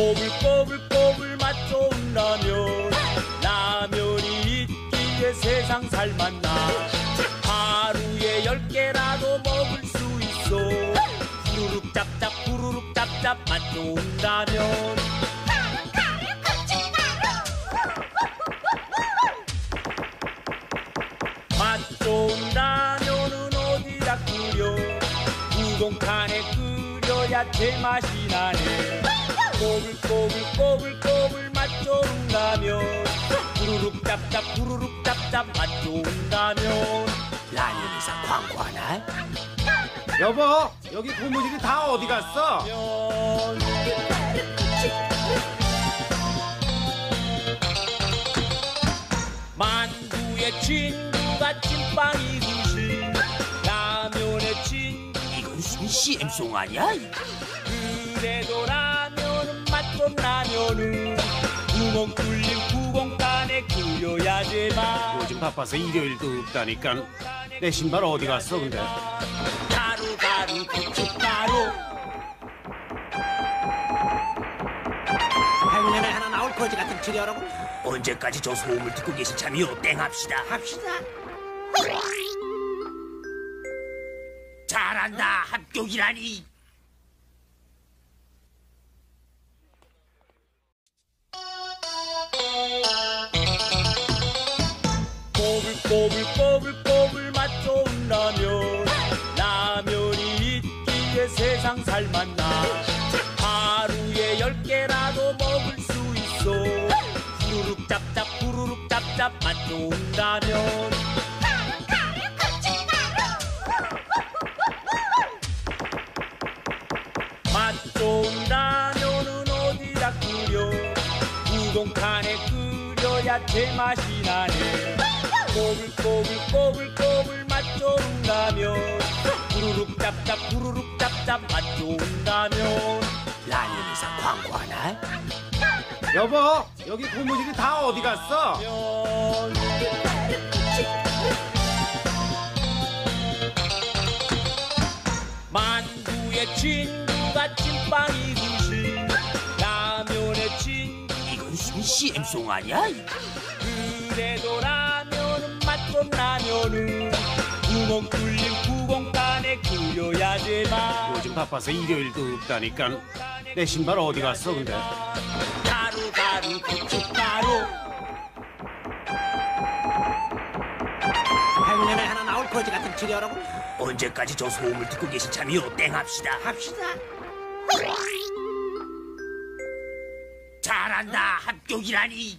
꼬불꼬불꼬불 맛 좋은 라면 라면이 있기에 세상 살맛나 하루에 열 개라도 먹을 수 있어 후루룩 짭짭 후루룩 짭짭 맛 좋은 라면 맛 좋은 라면은 어디다 끓여? 우동칸에 끓여야 제맛이 나네 꼬불꼬불꼬불꼬불 맛 좋은 라면 후루룩 짭짭 후루룩 짭짭 맛 좋은 라면 라면에서 광고하나? 여보, 여기 고무줄이 다 어디 갔어? 면 만두의 친구가 찐빵이듯이 라면의 친구 이건 무슨 CM송 아니야? 그래도 라 309690단에 꾸려야지만. 요즘 바빠서 일요일도 없다니까. 내 신발 어디 갔어 근데? 가루 가루 고춧가루. 백년에 하나 나올 거지 같은 지겨라고 언제까지 저 소음을 듣고 계신 참이요? 땡합시다. 합시다. 잘한다. 합격이라니. 꼬불꼬불꼬불꼬불 맛 좋은 라면. 라면이 있기에 세상 살맛나. 하루에 열 개라도 먹을 수 있어. 후루룩 짭짭 후루룩 짭짭 맛 좋은 라면. 맛 좋은 라면은 어디다 끓여? 우동칸에 끓여야 제맛이 나네 꼬불꼬불꼬불꼬불 맛 좋은 라면 후루룩 짭짭 후루룩 짭짭 맛 좋은 라면 라면에서 광고하나? 여보, 여기 고무줄이 다 어디 갔어? 면 만두의 친구가 찐빵이듯이 라면의 친구 이건 무슨 CM송 아니야? 뚫린 구공간에 끓여야 제맛 요즘 바빠서 일요일도 없다니까. 내 신발 어디 갔어, 근데? 가루 가루 고춧가루 백년에 하나 나올 거지 같은 치료라고? 언제까지 저 소음을 듣고 계신 참이요? 땡합시다. 합시다. 잘한다. 합격이라니.